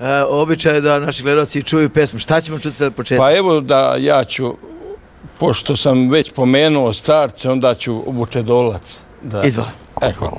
e, običaj da naši gledalci čuju pesmu. Šta ćemo čuti sa početka? Pa evo da ja ću, pošto sam već pomenuo starce, onda ću Vučedolac. Da. Izvoli. E, hvala.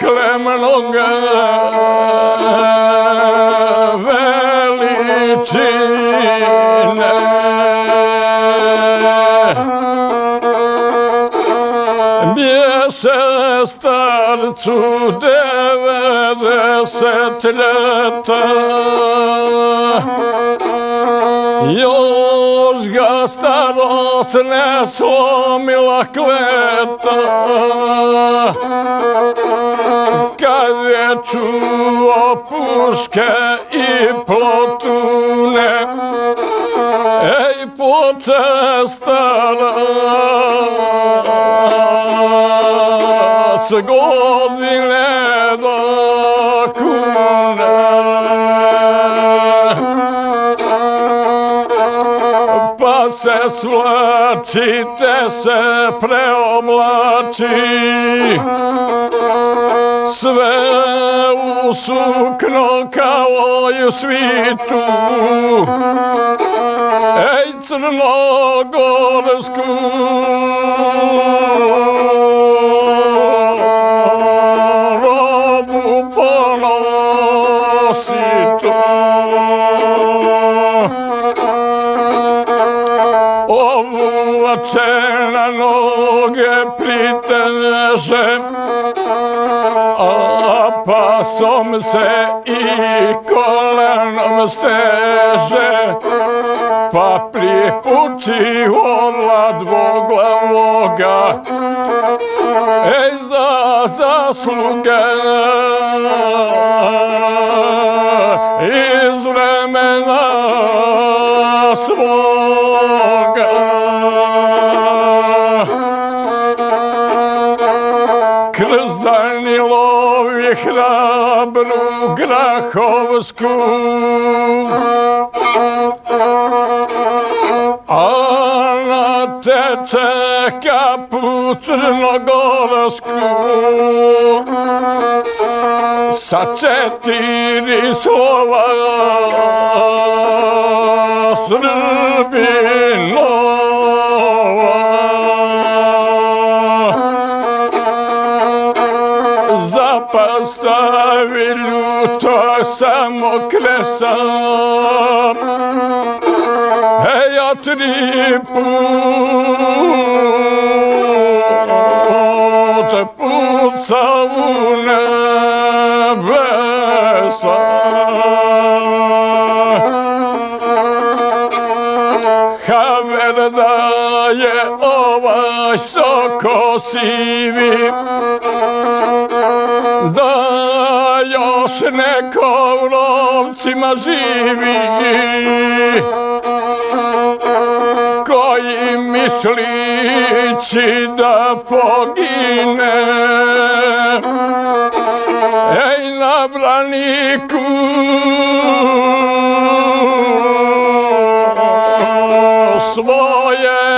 nikle mnoge veličine. Bješe starcu devedeset ljeta Još ga starost ne slomila kleta je čuo puške i plotune. Ej, počestarac godine da kune Pa se svlači, te se preomlači sve u sukno kao i svitu Ej, crnogorsku! Robu ponosi to. Ovuče na noge priteže a pasom se i kolenom steže, pa pripuči orla dvoglavoga, ej za zasluge iz vremena svoga. Zdanilo chrábru Grachovsku. A na tece kapu Crnogorsku sa četiri slova Srbino за постави люто само кресам. Еја три пут пуцам у небеса. Хавер да je ovaj soko sivi još neko u rovcima živi. Koji mislići da pogine. Ej na braniku. Svoje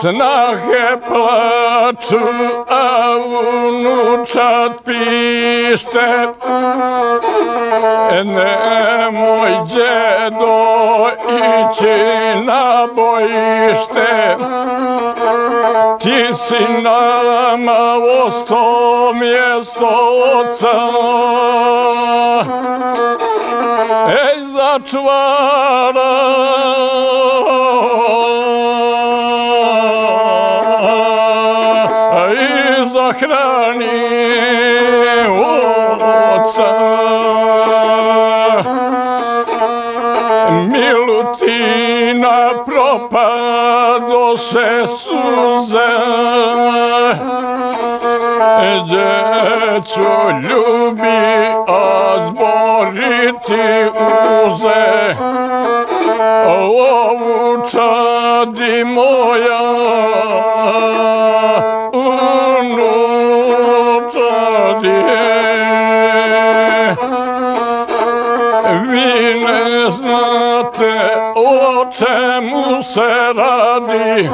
Snahe plaču, a unučat pište. E nemoj, djedo, ići na bojište. Ti si nama osto mjesto. Ej, začvaraj. I zahrani oca. Milutina propadoše suze, Djeco ljubi, a zboriti uze, ovu čadi moja, čemu se radi,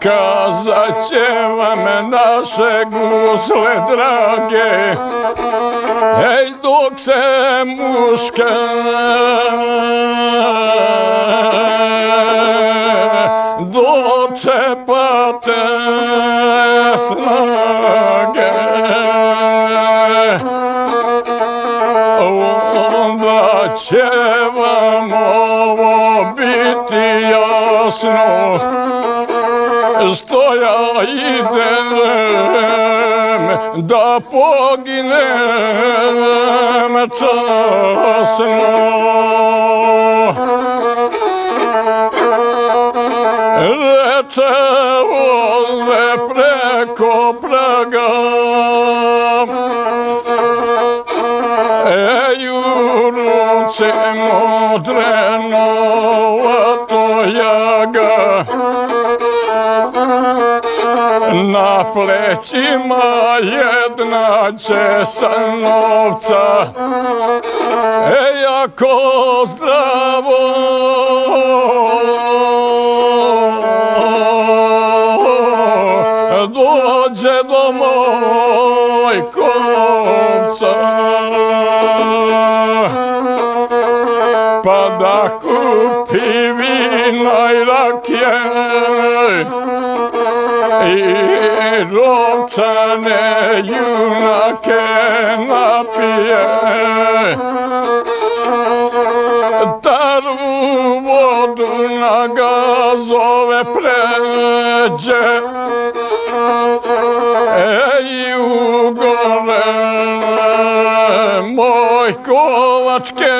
kazat će vam naše gusle drage, ej dok se muška dočepate snage. Jasno, što ja idem da poginem časno. Reče ove preko praga, na plećima jedna će sa novca, ej, ako zdravo, dođe do moj kopca. Pa da kupi vina i rakije i rovčane junake napije. Tarvu vodu na gazove pređe, Ej, u gore, moj kovačke,